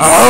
Oh.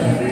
Amen.